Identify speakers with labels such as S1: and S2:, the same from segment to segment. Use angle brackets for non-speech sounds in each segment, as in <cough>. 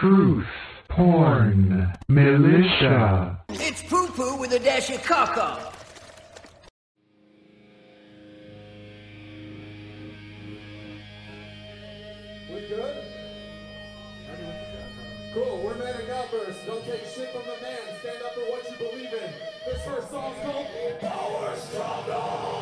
S1: Truth. Porn. Militia.
S2: It's poo poo with a dash of caca.
S3: We good? Cool, we're manning numbers. Don't take shit from the man. Stand up for what you believe in. This first song's called Power Struggle!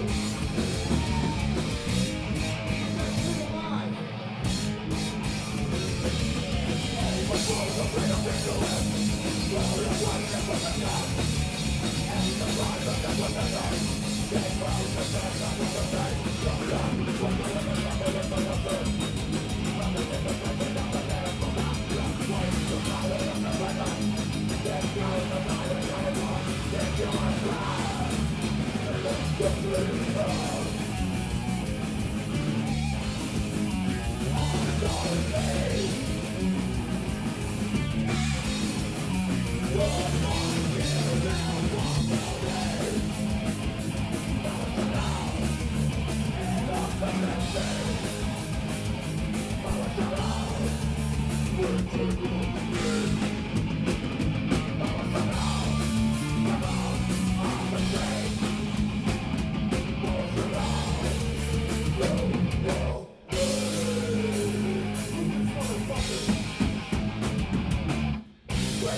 S3: Woo!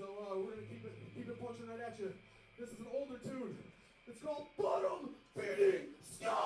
S3: So uh, we're gonna keep it keep it punching right at you. This is an older tune. It's called Bottom Feeding Sky.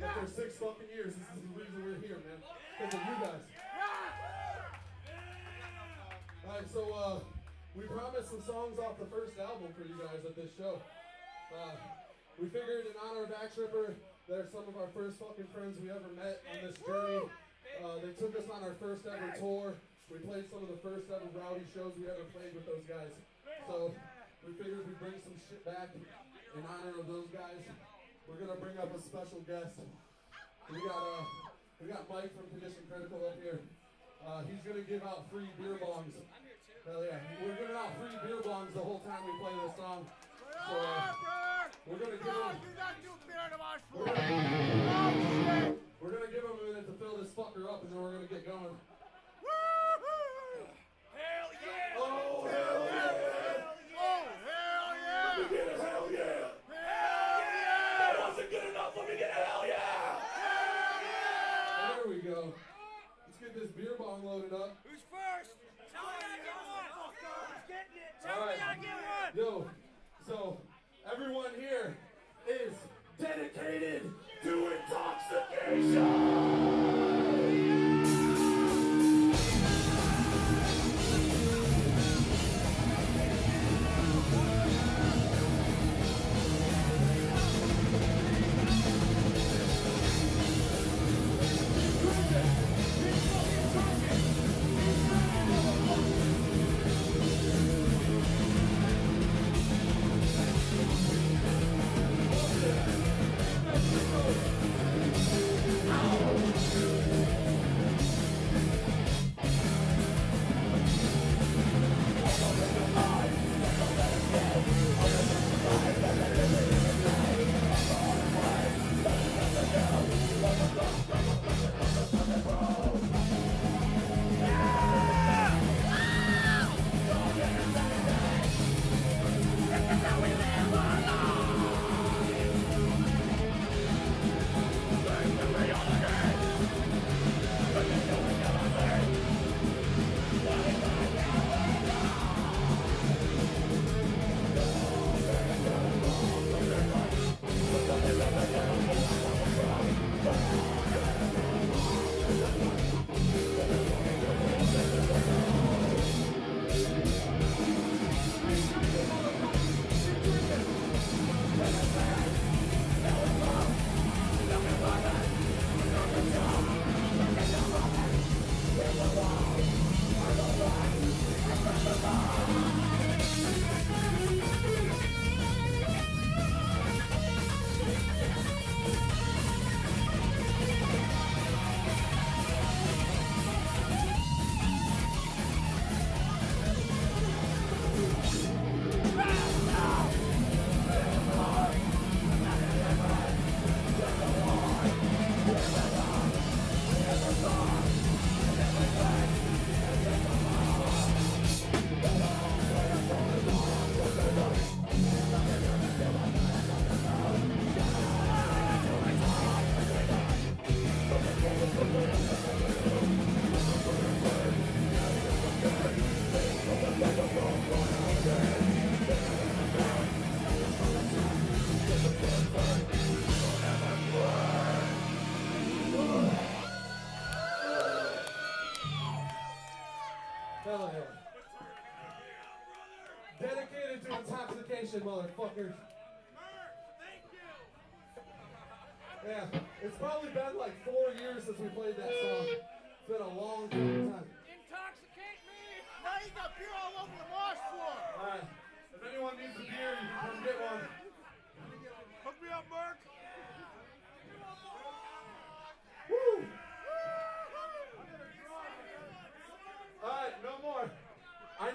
S3: After six fucking years, this is the reason we're here, man. Because of you guys. Alright, so uh, we promised some songs off the first album for you guys at this show. Uh, we figured in honor of Axe Ripper, they're some of our first fucking friends we ever met on this journey. Uh, they took us on our first ever tour. We played some of the first ever rowdy shows we ever played with those guys. So we figured we'd bring some shit back in honor of those guys. We're gonna bring up a special guest. We got uh, we got Mike from Condition Critical up here. Uh, he's gonna give out free beer bongs. Hell yeah, we're giving out free beer bongs the whole time we play this song. So uh, we're gonna give him. We're gonna, we're gonna give him a minute to fill this fucker up, and then we're gonna get going.
S4: Hell yeah!
S3: Oh hell yeah!
S4: Oh, hell yeah!
S3: Get a hell yeah!
S4: Hell yeah!
S3: That wasn't good enough. Let me get a hell yeah! There we go. Let's get this beer bong loaded up.
S4: Who's first? Tell me I get one! Who's getting it? Tell
S3: All
S4: me
S3: right.
S4: I get one!
S3: Yo, so everyone here is dedicated to intoxication.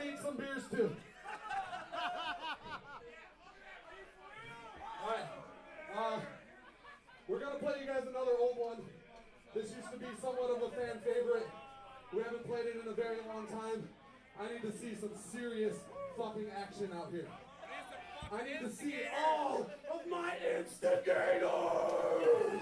S3: Need some beers too. Alright. Uh, we're gonna play you guys another old one. This used to be somewhat of a fan favorite. We haven't played it in a very long time. I need to see some serious fucking action out here. I need to see all of my instigators!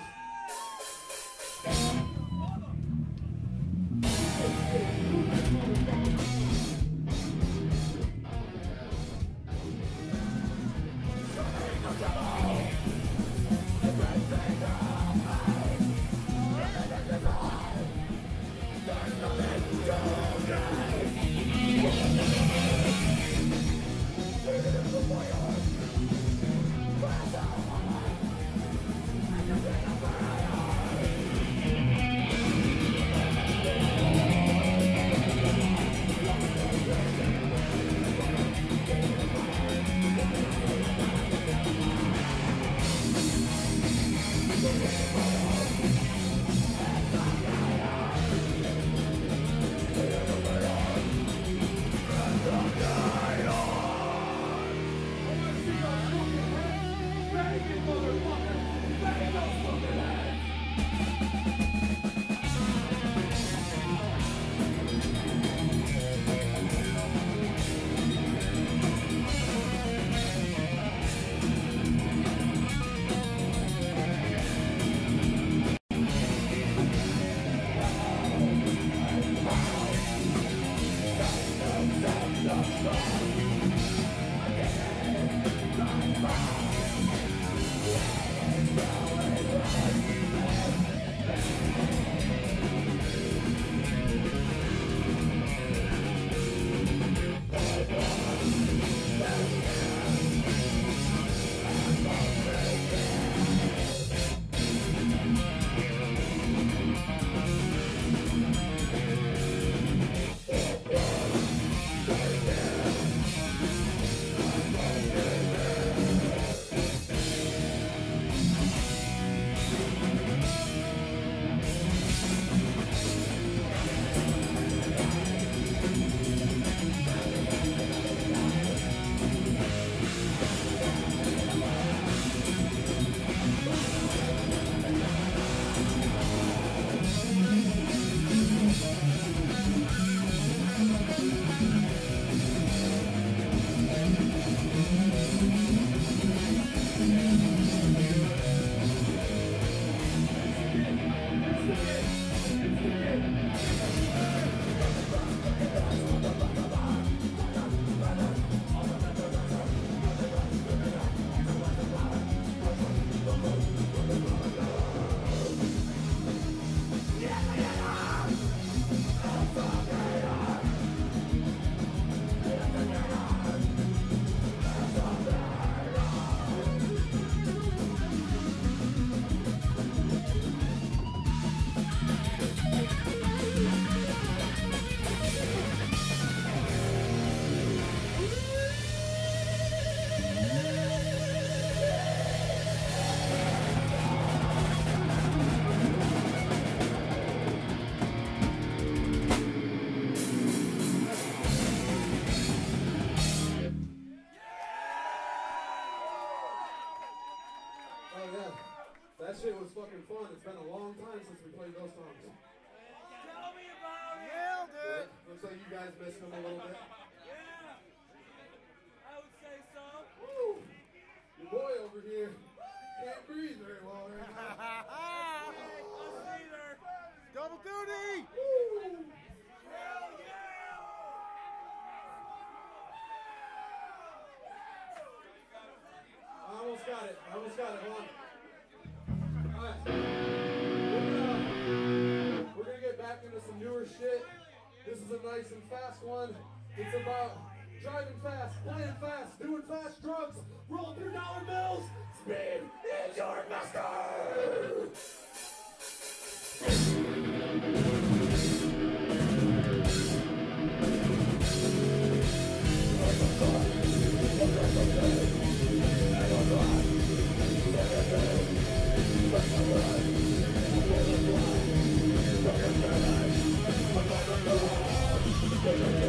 S3: Shit was fucking fun. It's been a long time since we played those songs.
S4: Tell me about it. Nailed it.
S3: Looks like you guys missed them a little bit.
S4: Yeah. I would say so.
S3: Woo! Your boy over here can't breathe very well right now.
S4: Us <laughs> neither.
S5: Double duty!
S3: Woo!
S4: Hell yeah.
S3: I almost got it. I almost got it. Hold on. Nice and fast one. It's about driving fast, playing fast, doing fast drugs, roll through dollar bills. Speed is your master.
S6: Thank <laughs>
S3: more,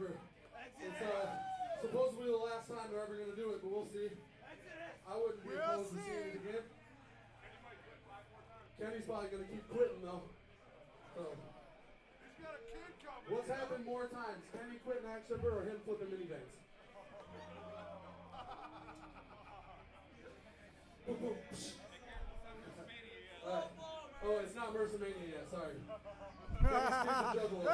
S3: Ripper. It's uh, supposedly the last time they're ever gonna do it, but we'll see. I wouldn't be
S5: We'll
S3: opposed to
S5: see.
S3: seeing it again. Kenny's probably gonna keep quitting though. So,
S5: He's got a kid coming.
S3: what's happened more times? Kenny quitting Axe Ripper or him flipping minivans? <laughs> Psh. Alright. Oh, it's not Mercimania yet, sorry. <laughs> <laughs> Kenny's Steve the Juggalo.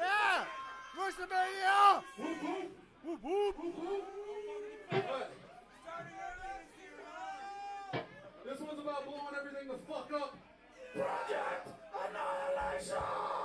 S5: yeah! WrestleMania!
S3: Whoop, whoop.
S5: Whoop, whoop.
S3: Whoop, whoop. This one's about blowing everything the fuck up. Project Annihilation!